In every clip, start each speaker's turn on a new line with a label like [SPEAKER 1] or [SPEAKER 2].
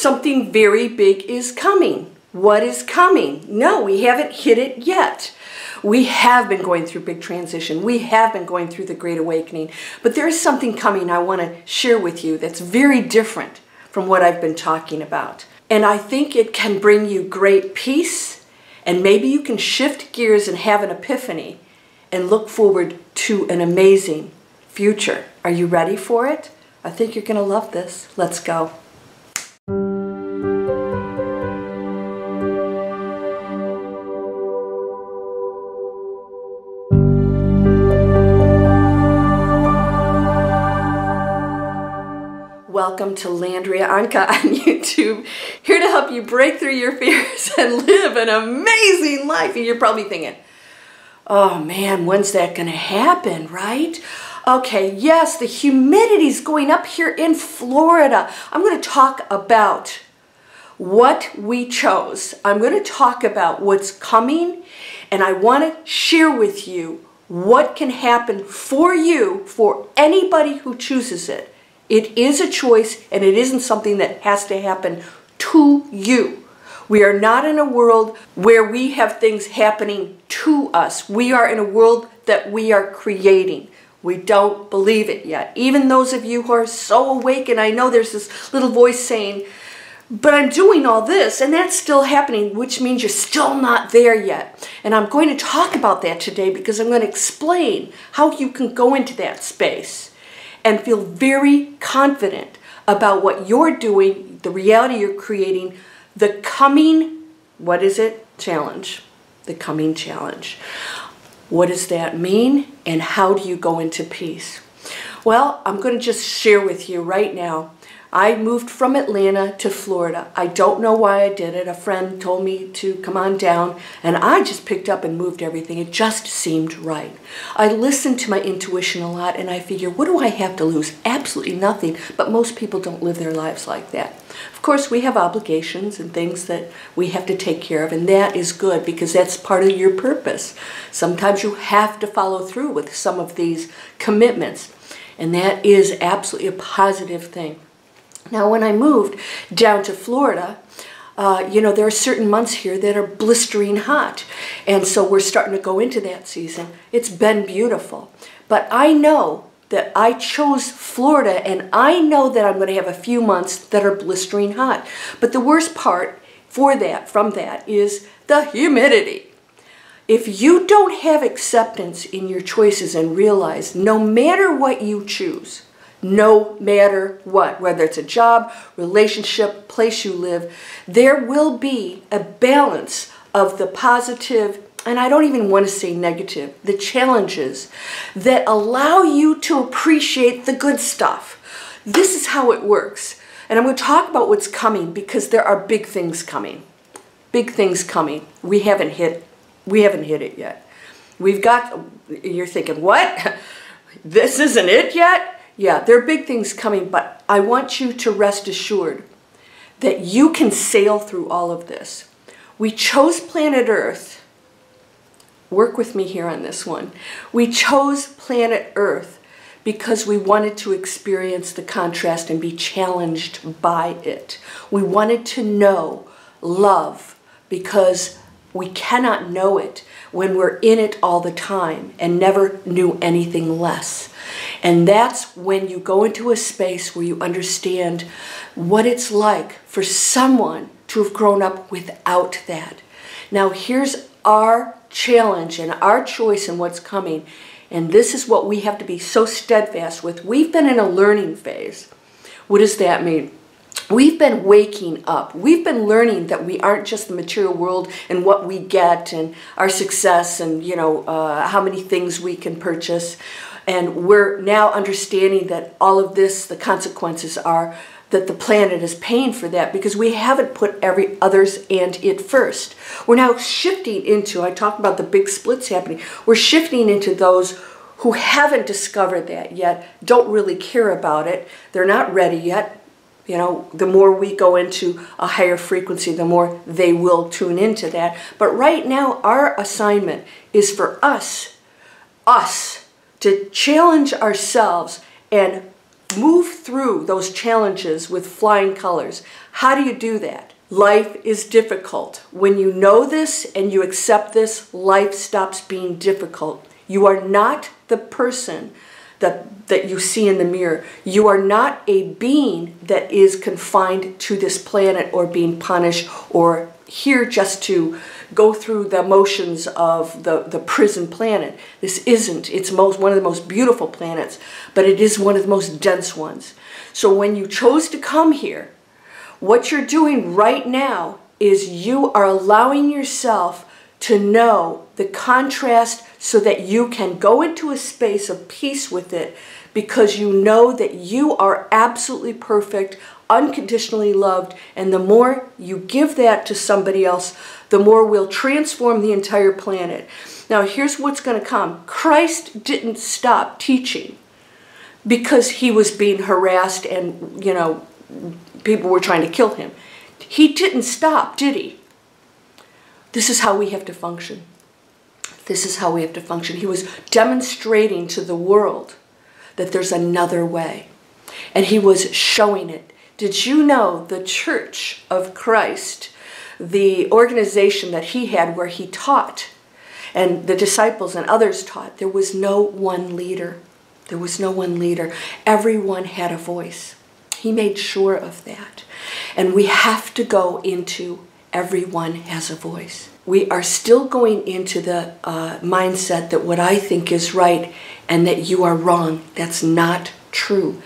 [SPEAKER 1] something very big is coming. What is coming? No, we haven't hit it yet. We have been going through big transition. We have been going through the Great Awakening. But there is something coming I want to share with you that's very different from what I've been talking about. And I think it can bring you great peace, and maybe you can shift gears and have an epiphany and look forward to an amazing future. Are you ready for it? I think you're going to love this. Let's go. Welcome to Landria Onkka on YouTube, here to help you break through your fears and live an amazing life. And you're probably thinking, oh man, when's that going to happen, right? Okay, yes, the humidity's going up here in Florida. I'm going to talk about what we chose. I'm going to talk about what's coming, and I want to share with you what can happen for you, for anybody who chooses it. It is a choice, and it isn't something that has to happen to you. We are not in a world where we have things happening to us. We are in a world that we are creating. We don't believe it yet. Even those of you who are so awake, and I know there's this little voice saying, but I'm doing all this, and that's still happening, which means you're still not there yet. And I'm going to talk about that today because I'm going to explain how you can go into that space and feel very confident about what you're doing, the reality you're creating, the coming, what is it? Challenge. The coming challenge. What does that mean and how do you go into peace? Well, I'm going to just share with you right now I moved from Atlanta to Florida. I don't know why I did it. A friend told me to come on down, and I just picked up and moved everything. It just seemed right. I listened to my intuition a lot, and I figure, what do I have to lose? Absolutely nothing, but most people don't live their lives like that. Of course, we have obligations and things that we have to take care of, and that is good because that's part of your purpose. Sometimes you have to follow through with some of these commitments, and that is absolutely a positive thing. Now, when I moved down to Florida, uh, you know, there are certain months here that are blistering hot. And so we're starting to go into that season. It's been beautiful. But I know that I chose Florida and I know that I'm going to have a few months that are blistering hot. But the worst part for that, from that, is the humidity. If you don't have acceptance in your choices and realize no matter what you choose, no matter what, whether it's a job, relationship, place you live, there will be a balance of the positive, and I don't even want to say negative, the challenges that allow you to appreciate the good stuff. This is how it works. And I'm going to talk about what's coming because there are big things coming. Big things coming. We haven't hit we haven't hit it yet. We've got you're thinking, "What? This isn't it yet?" Yeah, there are big things coming, but I want you to rest assured that you can sail through all of this. We chose planet Earth. Work with me here on this one. We chose planet Earth because we wanted to experience the contrast and be challenged by it. We wanted to know love because we cannot know it when we're in it all the time and never knew anything less. And that's when you go into a space where you understand what it's like for someone to have grown up without that. Now, here's our challenge and our choice in what's coming. And this is what we have to be so steadfast with. We've been in a learning phase. What does that mean? We've been waking up. We've been learning that we aren't just the material world and what we get and our success and, you know, uh, how many things we can purchase. And we're now understanding that all of this, the consequences are that the planet is paying for that because we haven't put every others and it first. We're now shifting into, I talked about the big splits happening, we're shifting into those who haven't discovered that yet, don't really care about it, they're not ready yet. You know, the more we go into a higher frequency, the more they will tune into that. But right now, our assignment is for us, us, to challenge ourselves and move through those challenges with flying colors. How do you do that? Life is difficult. When you know this and you accept this, life stops being difficult. You are not the person that, that you see in the mirror. You are not a being that is confined to this planet or being punished or here just to go through the motions of the, the prison planet. This isn't. It's most one of the most beautiful planets, but it is one of the most dense ones. So when you chose to come here, what you're doing right now is you are allowing yourself to know the contrast so that you can go into a space of peace with it because you know that you are absolutely perfect, unconditionally loved, and the more you give that to somebody else, the more we'll transform the entire planet. Now, here's what's going to come Christ didn't stop teaching because he was being harassed and, you know, people were trying to kill him. He didn't stop, did he? This is how we have to function. This is how we have to function. He was demonstrating to the world that there's another way. And he was showing it. Did you know the Church of Christ, the organization that he had where he taught, and the disciples and others taught, there was no one leader. There was no one leader. Everyone had a voice. He made sure of that. And we have to go into everyone has a voice. We are still going into the uh, mindset that what I think is right and that you are wrong. That's not true.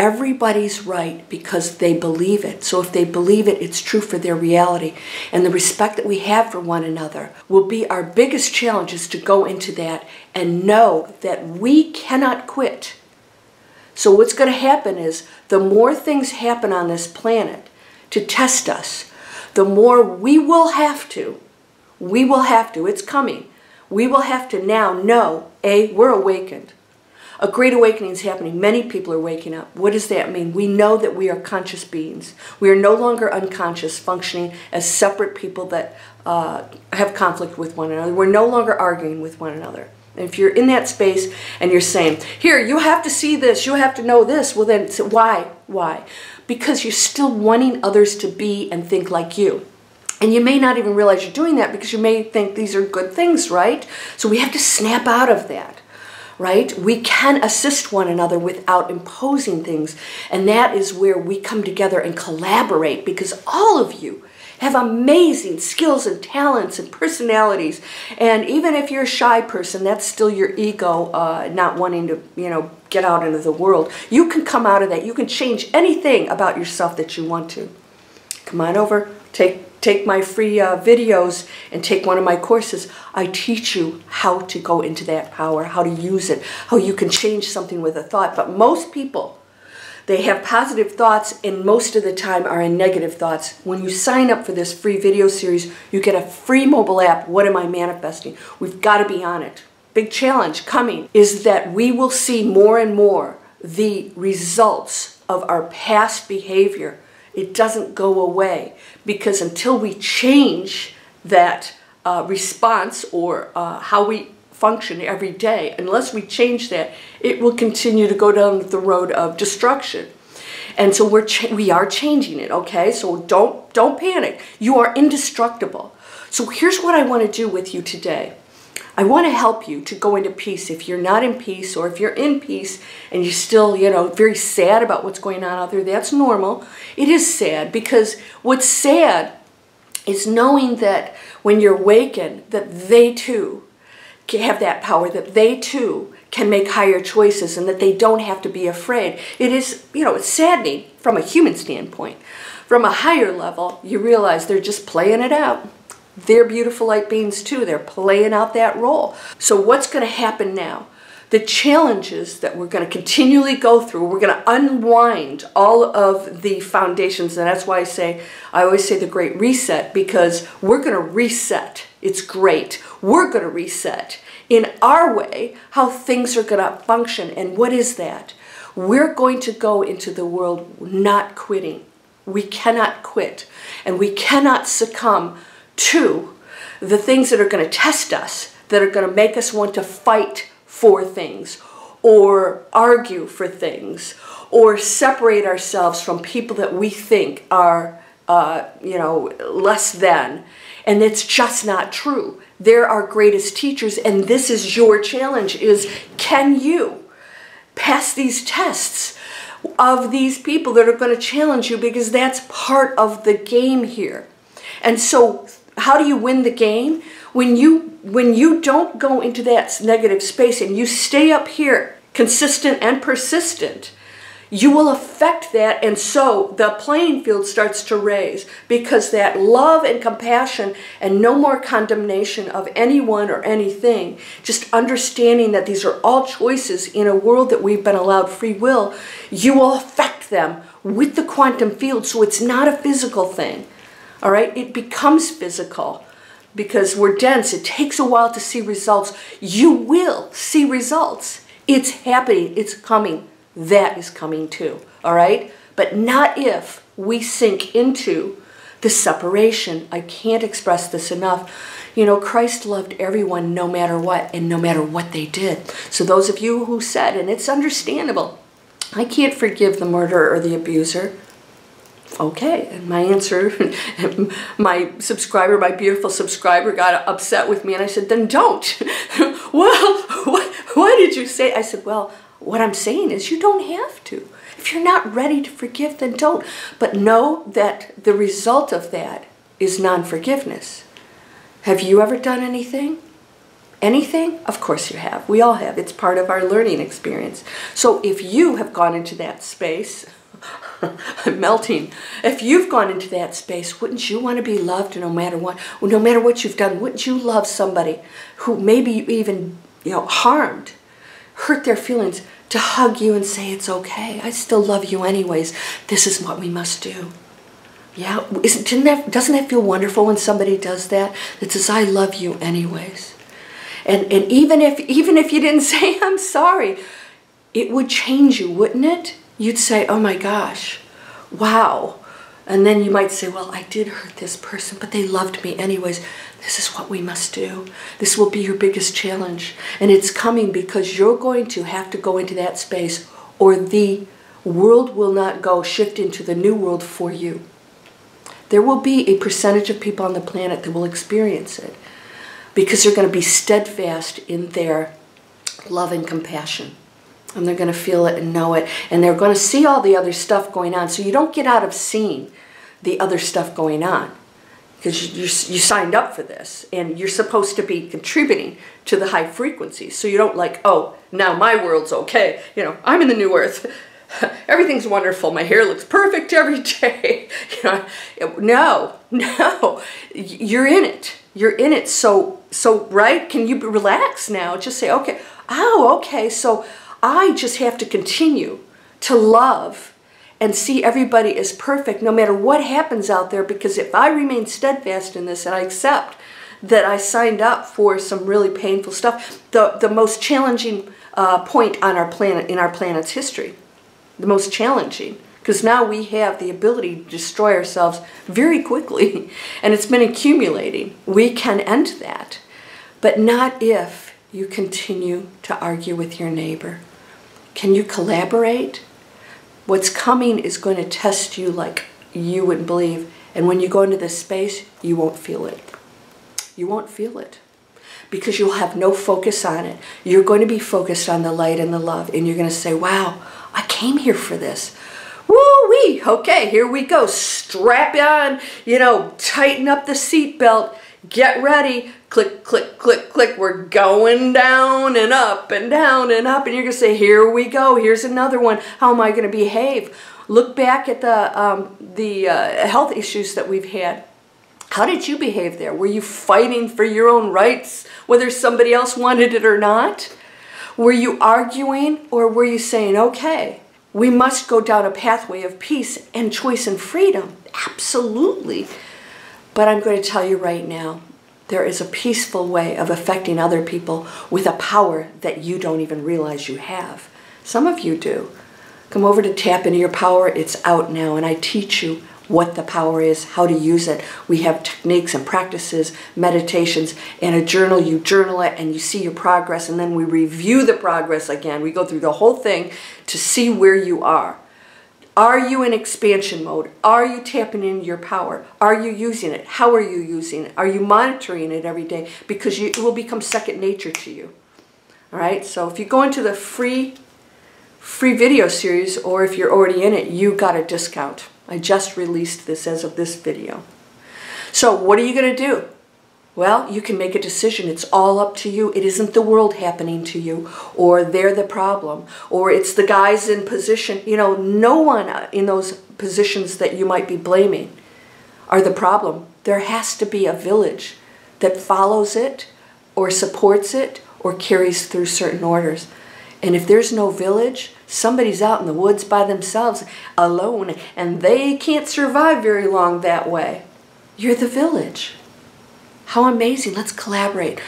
[SPEAKER 1] Everybody's right because they believe it. So if they believe it, it's true for their reality. And the respect that we have for one another will be our biggest challenge is to go into that and know that we cannot quit so what's going to happen is the more things happen on this planet to test us, the more we will have to, we will have to, it's coming, we will have to now know, A, we're awakened. A great awakening is happening. Many people are waking up. What does that mean? We know that we are conscious beings. We are no longer unconscious, functioning as separate people that uh, have conflict with one another. We're no longer arguing with one another. And if you're in that space and you're saying, here, you have to see this, you have to know this, well then, why? Why? Because you're still wanting others to be and think like you. And you may not even realize you're doing that because you may think these are good things, right? So we have to snap out of that, right? We can assist one another without imposing things. And that is where we come together and collaborate because all of you have amazing skills and talents and personalities. And even if you're a shy person, that's still your ego uh, not wanting to, you know, get out into the world. You can come out of that. You can change anything about yourself that you want to. Come on over, take take my free uh, videos and take one of my courses. I teach you how to go into that power, how to use it, how you can change something with a thought. But most people they have positive thoughts and most of the time are in negative thoughts. When you sign up for this free video series, you get a free mobile app, What Am I Manifesting? We've got to be on it. Big challenge coming is that we will see more and more the results of our past behavior. It doesn't go away because until we change that uh, response or uh, how we function every day. Unless we change that, it will continue to go down the road of destruction. And so we're we are changing it, okay? So don't don't panic. You are indestructible. So here's what I want to do with you today. I want to help you to go into peace if you're not in peace or if you're in peace and you're still, you know, very sad about what's going on out there. That's normal. It is sad because what's sad is knowing that when you're awakened that they too have that power that they too can make higher choices and that they don't have to be afraid. It is, you know, it's saddening from a human standpoint. From a higher level, you realize they're just playing it out. They're beautiful light beings too. They're playing out that role. So what's going to happen now? the challenges that we're going to continually go through. We're going to unwind all of the foundations. And that's why I say, I always say the great reset because we're going to reset. It's great. We're going to reset in our way how things are going to function. And what is that? We're going to go into the world not quitting. We cannot quit. And we cannot succumb to the things that are going to test us, that are going to make us want to fight for things or argue for things or separate ourselves from people that we think are, uh, you know, less than. And it's just not true. They're our greatest teachers, and this is your challenge: is can you pass these tests of these people that are going to challenge you? Because that's part of the game here. And so, how do you win the game? When you when you don't go into that negative space and you stay up here consistent and persistent, you will affect that and so the playing field starts to raise because that love and compassion and no more condemnation of anyone or anything just understanding that these are all choices in a world that we've been allowed free will you will affect them with the quantum field so it's not a physical thing all right it becomes physical because we're dense it takes a while to see results you will see results it's happening it's coming that is coming too, all right? But not if we sink into the separation. I can't express this enough. You know, Christ loved everyone no matter what and no matter what they did. So, those of you who said, and it's understandable, I can't forgive the murderer or the abuser. Okay, and my answer, my subscriber, my beautiful subscriber got upset with me and I said, then don't. well, what, why did you say? I said, well, what I'm saying is, you don't have to. If you're not ready to forgive, then don't. But know that the result of that is non forgiveness. Have you ever done anything? Anything? Of course you have. We all have. It's part of our learning experience. So if you have gone into that space, melting. If you've gone into that space, wouldn't you want to be loved no matter what? no matter what you've done, wouldn't you love somebody who maybe even you know harmed hurt their feelings, to hug you and say, It's okay. I still love you anyways. This is what we must do. Yeah, isn't that, doesn't that feel wonderful when somebody does that? That says, I love you anyways. And, and even if even if you didn't say I'm sorry, it would change you, wouldn't it? You'd say, Oh my gosh, wow. And then you might say, Well, I did hurt this person, but they loved me anyways. This is what we must do. This will be your biggest challenge. And it's coming because you're going to have to go into that space, or the world will not go shift into the new world for you. There will be a percentage of people on the planet that will experience it because they're going to be steadfast in their love and compassion. And they're going to feel it and know it. And they're going to see all the other stuff going on. So you don't get out of seeing the other stuff going on because you, you signed up for this and you're supposed to be contributing to the high frequencies. So you don't like, oh, now my world's okay. You know, I'm in the new earth. Everything's wonderful. My hair looks perfect every day. you know, no, no, you're in it. You're in it. So, so right? Can you relax now? Just say, okay, oh, okay. So I just have to continue to love and see everybody as perfect no matter what happens out there because if I remain steadfast in this and I accept that I signed up for some really painful stuff, the, the most challenging uh, point on our planet, in our planet's history, the most challenging, because now we have the ability to destroy ourselves very quickly, and it's been accumulating. We can end that, but not if you continue to argue with your neighbor. Can you collaborate? What's coming is going to test you like you wouldn't believe. And when you go into this space, you won't feel it. You won't feel it because you'll have no focus on it. You're going to be focused on the light and the love, and you're going to say, Wow, I came here for this. Woo wee! Okay, here we go. Strap on, you know, tighten up the seatbelt, get ready, click, click, click, click. We're going down and up and down and up. And you're going to say, here we go. Here's another one. How am I going to behave? Look back at the, um, the uh, health issues that we've had. How did you behave there? Were you fighting for your own rights, whether somebody else wanted it or not? Were you arguing or were you saying, okay, we must go down a pathway of peace and choice and freedom? Absolutely. But I'm going to tell you right now, there is a peaceful way of affecting other people with a power that you don't even realize you have. Some of you do. Come over to tap into your power. It's out now, and I teach you what the power is, how to use it. We have techniques and practices, meditations, and a journal. You journal it and you see your progress, and then we review the progress again. We go through the whole thing to see where you are. Are you in expansion mode? Are you tapping into your power? Are you using it? How are you using it? Are you monitoring it every day? Because you, it will become second nature to you. All right, so if you go into the free free video series or if you're already in it, you got a discount. I just released this as of this video. So what are you going to do? Well, you can make a decision. It's all up to you. It isn't the world happening to you, or they're the problem, or it's the guys in position. You know, no one in those positions that you might be blaming are the problem. There has to be a village that follows it, or supports it, or carries through certain orders. And if there's no village, somebody's out in the woods by themselves, alone, and they can't survive very long that way. You're the village. How amazing. Let's collaborate.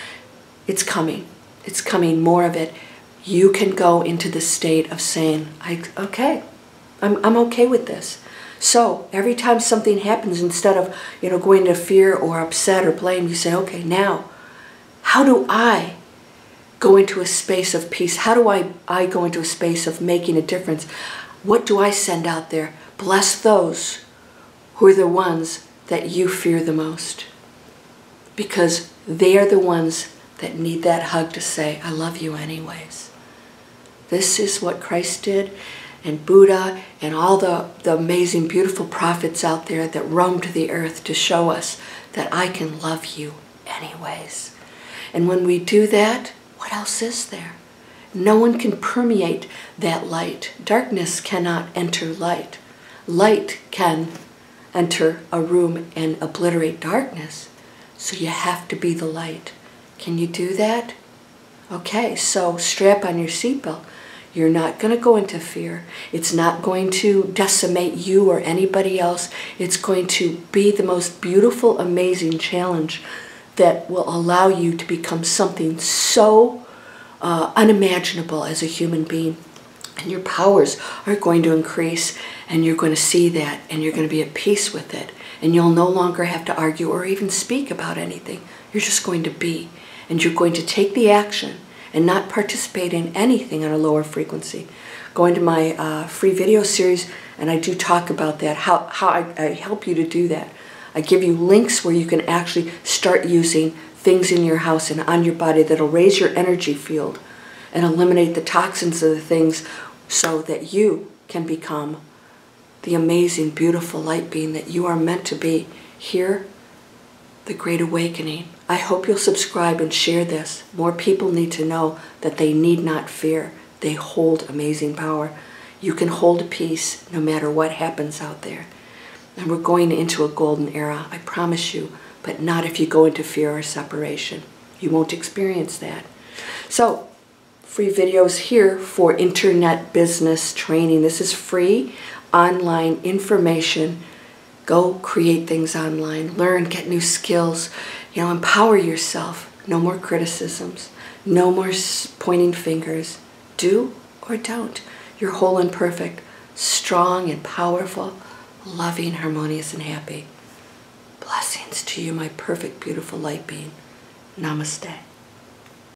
[SPEAKER 1] It's coming. It's coming, more of it. You can go into the state of saying, I, okay, I'm, I'm okay with this. So every time something happens, instead of you know going to fear or upset or blame, you say, okay, now, how do I go into a space of peace? How do I, I go into a space of making a difference? What do I send out there? Bless those who are the ones that you fear the most. Because they are the ones that need that hug to say, I love you anyways. This is what Christ did and Buddha and all the, the amazing, beautiful prophets out there that roamed the earth to show us that I can love you anyways. And when we do that, what else is there? No one can permeate that light. Darkness cannot enter light. Light can enter a room and obliterate darkness. So you have to be the light. Can you do that? Okay, so strap on your seatbelt. You're not going to go into fear. It's not going to decimate you or anybody else. It's going to be the most beautiful, amazing challenge that will allow you to become something so uh, unimaginable as a human being. And your powers are going to increase, and you're going to see that, and you're going to be at peace with it. And you'll no longer have to argue or even speak about anything. You're just going to be. And you're going to take the action and not participate in anything on a lower frequency. Go into my uh, free video series, and I do talk about that, how, how I, I help you to do that. I give you links where you can actually start using things in your house and on your body that'll raise your energy field and eliminate the toxins of the things so that you can become the amazing, beautiful light being that you are meant to be. Here, the Great Awakening. I hope you'll subscribe and share this. More people need to know that they need not fear. They hold amazing power. You can hold peace no matter what happens out there. And we're going into a golden era, I promise you, but not if you go into fear or separation. You won't experience that. So, free videos here for internet business training. This is free online information. Go create things online, learn, get new skills, you know, empower yourself. No more criticisms, no more pointing fingers. Do or don't. You're whole and perfect, strong and powerful loving, harmonious, and happy. Blessings to you, my perfect, beautiful light being. Namaste.